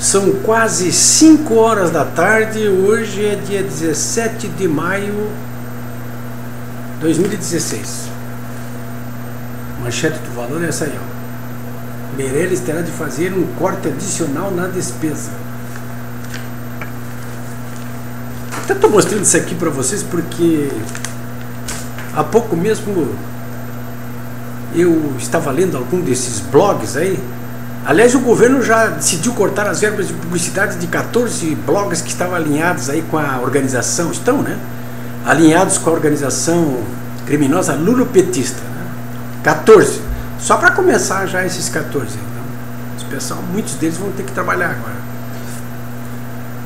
São quase 5 horas da tarde, hoje é dia 17 de maio de 2016. Manchete do valor é essa aí, ó. Meirelles terá de fazer um corte adicional na despesa. Até estou mostrando isso aqui para vocês porque há pouco mesmo eu estava lendo algum desses blogs aí Aliás, o governo já decidiu cortar as verbas de publicidade de 14 blogs que estavam alinhados aí com a organização, estão, né? Alinhados com a organização criminosa lulopetista. Né? 14. Só para começar já esses 14. Então, os pessoal, muitos deles vão ter que trabalhar agora.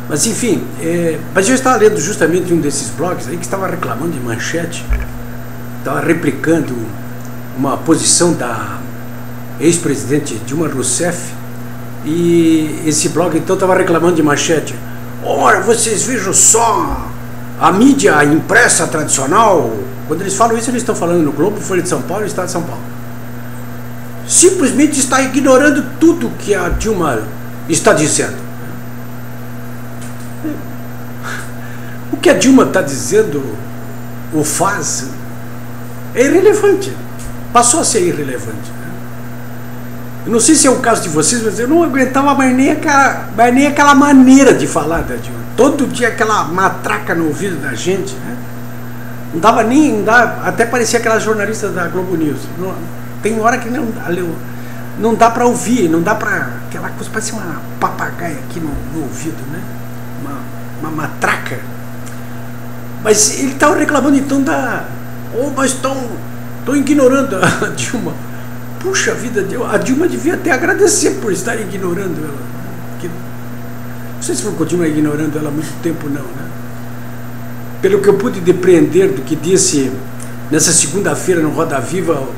Mas enfim, é, mas eu estava lendo justamente um desses blogs aí que estava reclamando de manchete, estava replicando uma posição da ex-presidente Dilma Rousseff, e esse blog então estava reclamando de manchete. Ora, vocês vejam só a mídia impressa tradicional. Quando eles falam isso, eles estão falando no Globo, Folha de São Paulo e Estado de São Paulo. Simplesmente está ignorando tudo que a Dilma está dizendo. O que a Dilma está dizendo ou faz é irrelevante. Passou a ser irrelevante. Eu não sei se é o caso de vocês, mas eu não aguentava mais nem aquela, mais nem aquela maneira de falar da Dilma. Todo dia aquela matraca no ouvido da gente, né? Não dava nem. Não dava, até parecia aquelas jornalistas da Globo News. Não, tem hora que não, não dá para ouvir, não dá para. Aquela coisa parece uma papagaia aqui no, no ouvido, né? Uma, uma matraca. Mas ele estava reclamando então da. Oh, mas estão ignorando a Dilma. Puxa vida, a Dilma devia até agradecer por estar ignorando ela. Que, não sei se vou continuar ignorando ela há muito tempo, não. Né? Pelo que eu pude depreender do que disse nessa segunda-feira no Roda Viva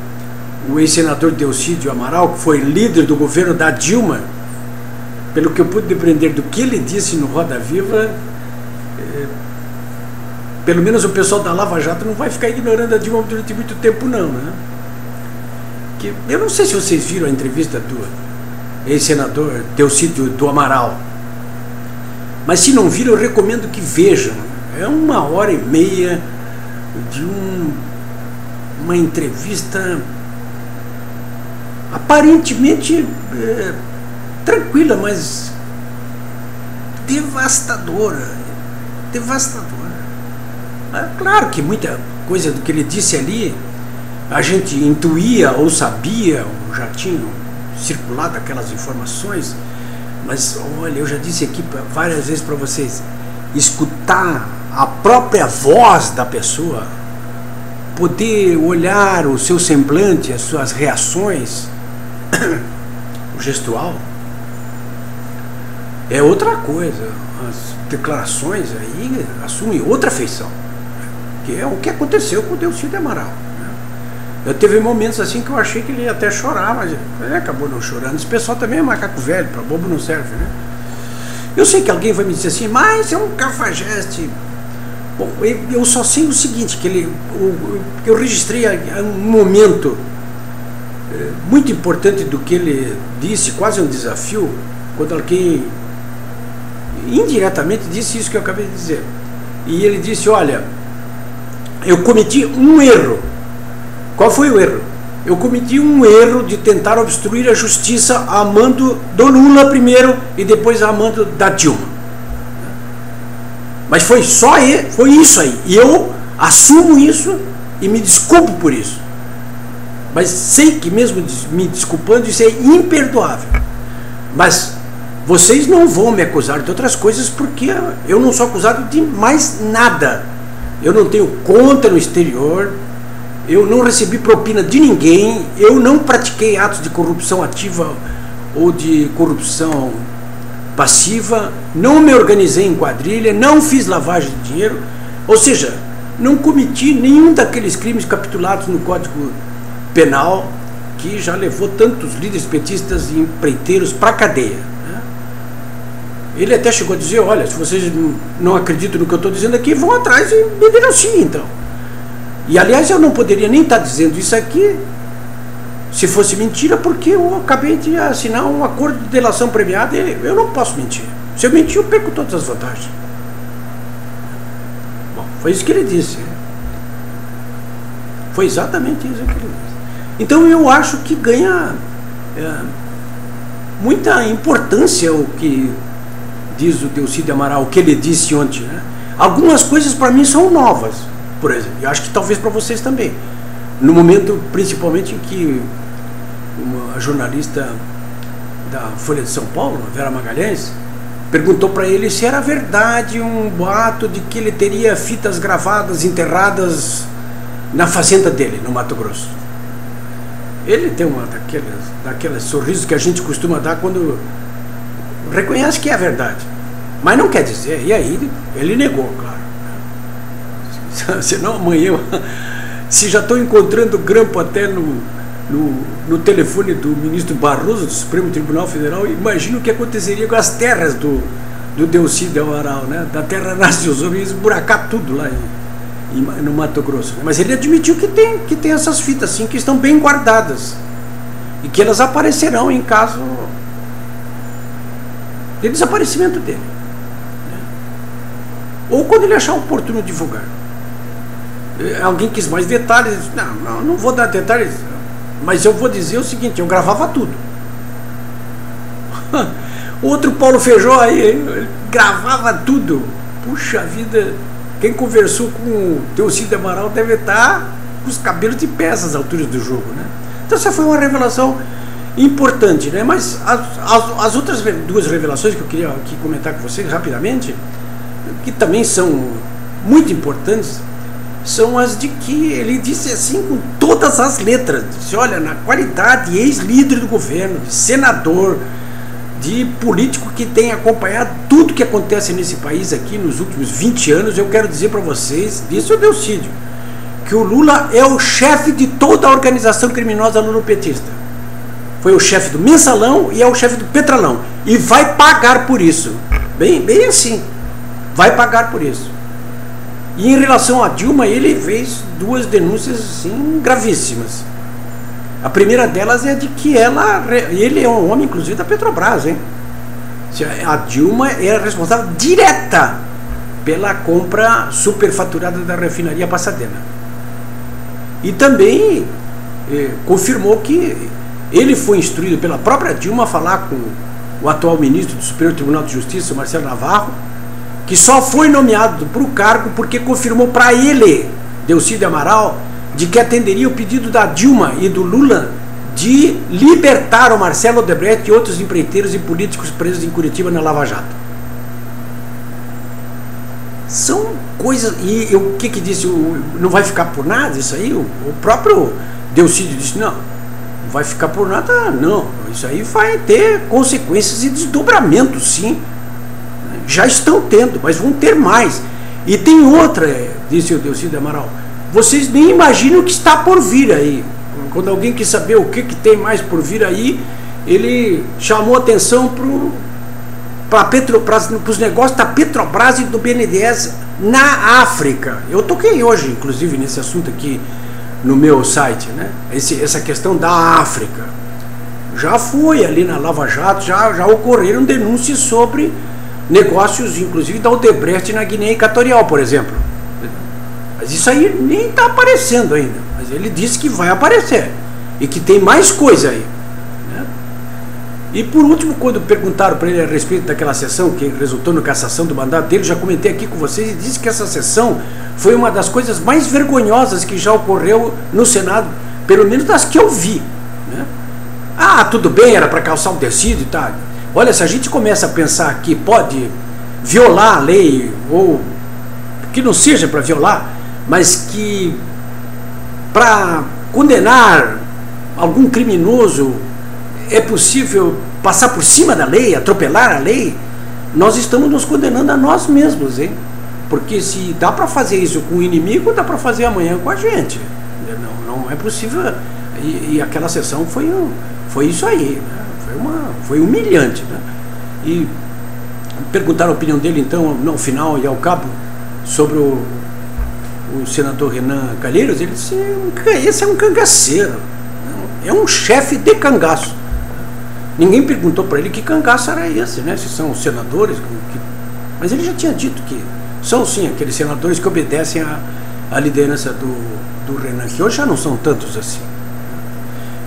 o ex-senador Delcídio Amaral, que foi líder do governo da Dilma, pelo que eu pude depreender do que ele disse no Roda Viva, é, pelo menos o pessoal da Lava Jato não vai ficar ignorando a Dilma durante muito tempo, não. Né? Que eu não sei se vocês viram a entrevista do ex-senador Teocídio do Amaral, mas se não viram, eu recomendo que vejam. É uma hora e meia de um, uma entrevista aparentemente é, tranquila, mas devastadora. Devastadora. É claro que muita coisa do que ele disse ali a gente intuía ou sabia, ou já tinha circulado aquelas informações, mas olha, eu já disse aqui várias vezes para vocês, escutar a própria voz da pessoa, poder olhar o seu semblante, as suas reações, o gestual, é outra coisa. As declarações aí assumem outra feição, que é o que aconteceu com o Delcídio Amaral. Eu teve momentos assim que eu achei que ele ia até chorar, mas ele acabou não chorando. Esse pessoal também é macaco velho, para bobo não serve, né? Eu sei que alguém vai me dizer assim, mas é um cafajeste. Bom, eu só sei o seguinte, que ele, eu registrei um momento eh, muito importante do que ele disse, quase um desafio, quando alguém indiretamente disse isso que eu acabei de dizer. E ele disse, olha, eu cometi um erro qual foi o erro? Eu cometi um erro de tentar obstruir a justiça amando do Lula primeiro e depois amando da Dilma. Mas foi só aí, foi isso aí. E eu assumo isso e me desculpo por isso. Mas sei que mesmo me desculpando isso é imperdoável. Mas vocês não vão me acusar de outras coisas porque eu não sou acusado de mais nada. Eu não tenho conta no exterior, eu não recebi propina de ninguém, eu não pratiquei atos de corrupção ativa ou de corrupção passiva, não me organizei em quadrilha, não fiz lavagem de dinheiro, ou seja, não cometi nenhum daqueles crimes capitulados no Código Penal que já levou tantos líderes petistas e empreiteiros para a cadeia. Né? Ele até chegou a dizer, olha, se vocês não acreditam no que eu estou dizendo aqui, vão atrás e me denunciem então. E aliás, eu não poderia nem estar dizendo isso aqui se fosse mentira, porque eu acabei de assinar um acordo de delação premiada e eu não posso mentir. Se eu mentir, eu perco todas as vantagens. Bom, foi isso que ele disse. Foi exatamente isso que ele disse. Então eu acho que ganha é, muita importância o que diz o Delcídio Amaral, o que ele disse ontem. Né? Algumas coisas para mim são novas, por exemplo, e acho que talvez para vocês também. No momento, principalmente, em que uma jornalista da Folha de São Paulo, Vera Magalhães, perguntou para ele se era verdade um boato de que ele teria fitas gravadas enterradas na fazenda dele, no Mato Grosso. Ele tem uma daqueles, daqueles sorrisos que a gente costuma dar quando reconhece que é verdade. Mas não quer dizer, e aí ele negou, claro. Senão amanhã, se já estou encontrando grampo até no, no, no, telefone do ministro Barroso do Supremo Tribunal Federal, imagino o que aconteceria com as terras do, do Delcídio Amaral, né? da terra nasce os homens, esburacar tudo lá em, em, no Mato Grosso. Né? Mas ele admitiu que tem, que tem essas fitas, sim, que estão bem guardadas. E que elas aparecerão em caso de desaparecimento dele. Né? Ou quando ele achar oportuno divulgar. Eh, alguém quis mais detalhes, não, não, não vou dar detalhes mas eu vou dizer o seguinte, eu gravava tudo. Outro Paulo Feijó aí, gravava tudo. Puxa vida, quem conversou com o Teocídio Amaral deve estar com os cabelos de pé às alturas do jogo, né? Então essa foi uma revelação importante, né? Mas as, as, as outras duas revelações que eu queria aqui comentar com vocês rapidamente, que também são muito importantes, são as de que ele disse assim com todas as letras. Disse, olha, na qualidade de ex-líder do governo, de senador, de político que tem acompanhado tudo que acontece nesse país aqui nos últimos 20 anos, eu quero dizer para vocês, disse o Delcídio, que o Lula é o chefe de toda a organização criminosa lulopetista. Foi o chefe do mensalão e é o chefe do petrolão. E vai pagar por isso. Bem, bem assim. Vai pagar por isso. E em relação a Dilma, ele fez duas denúncias assim, gravíssimas. A primeira delas é de que ela, ele é um homem, inclusive, da Petrobras, hein? A Dilma era responsável direta pela compra superfaturada da refinaria Passadena. E também eh, confirmou que ele foi instruído pela própria Dilma a falar com o atual ministro do Superior Tribunal de Justiça, Marcelo Navarro, que só foi nomeado para o cargo porque confirmou para ele, Delcídio Amaral, de que atenderia o pedido da Dilma e do Lula de libertar o Marcelo Odebrecht e outros empreiteiros e políticos presos em Curitiba na Lava Jato. São coisas. E o que, que disse? Não vai ficar por nada isso aí? O, o próprio Delcídio disse: não, não vai ficar por nada, não. Isso aí vai ter consequências e desdobramentos, sim já estão tendo, mas vão ter mais. E tem outra, é, disse o Delcídio Amaral, vocês nem imaginam o que está por vir aí. Quando alguém quer saber o que, que tem mais por vir aí, ele chamou atenção para os negócios da Petrobras e do BNDES na África. Eu toquei hoje, inclusive, nesse assunto aqui no meu site, né? Esse, essa questão da África. Já foi ali na Lava Jato, já, já ocorreram denúncias sobre negócios, inclusive da Odebrecht na Guiné Equatorial, por exemplo. Mas isso aí nem está aparecendo ainda. Mas ele disse que vai aparecer e que tem mais coisa aí. Né? E por último, quando perguntaram para ele a respeito daquela sessão que resultou na cassação do mandato dele, já comentei aqui com vocês e disse que essa sessão foi uma das coisas mais vergonhosas que já ocorreu no Senado, pelo menos das que eu vi. Né? Ah, tudo bem, era para calçar um tecido e tal. Olha, se a gente começa a pensar que pode violar a lei, ou que não seja para violar, mas que para condenar algum criminoso é possível passar por cima da lei, atropelar a lei, nós estamos nos condenando a nós mesmos, hein? Porque se dá para fazer isso com o inimigo, dá para fazer amanhã com a gente. Não, não é possível. E, e aquela sessão foi, foi isso aí. Né? Uma, foi humilhante. Né? E perguntaram a opinião dele, então, no final e ao cabo, sobre o, o senador Renan Calheiros. Ele disse: esse é um cangaceiro. É um chefe de cangaço. Ninguém perguntou para ele que cangaço era esse, né? Se são senadores. Que... Mas ele já tinha dito que são sim aqueles senadores que obedecem à, à liderança do, do Renan, que hoje já não são tantos assim.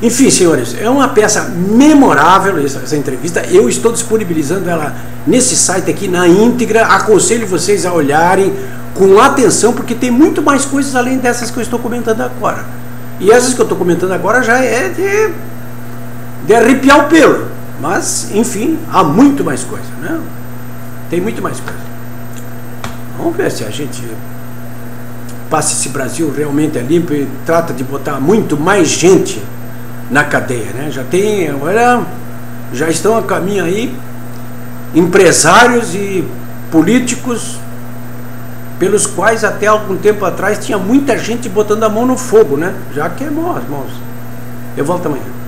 Enfim, senhores, é uma peça memorável essa, essa, entrevista. Eu estou disponibilizando ela nesse site aqui na íntegra. Aconselho vocês a olharem com atenção, porque tem muito mais coisas além dessas que eu estou comentando agora. E essas que eu estou comentando agora já é de, de arrepiar o pelo. Mas, enfim, há muito mais coisa, né? Tem muito mais coisa. Vamos ver se a gente passa esse Brasil realmente é limpo e trata de botar muito mais gente na cadeia, né? Já tem, agora já estão a caminho aí empresários e políticos pelos quais até algum tempo atrás tinha muita gente botando a mão no fogo, né? Já queimou as mãos. Eu volto amanhã.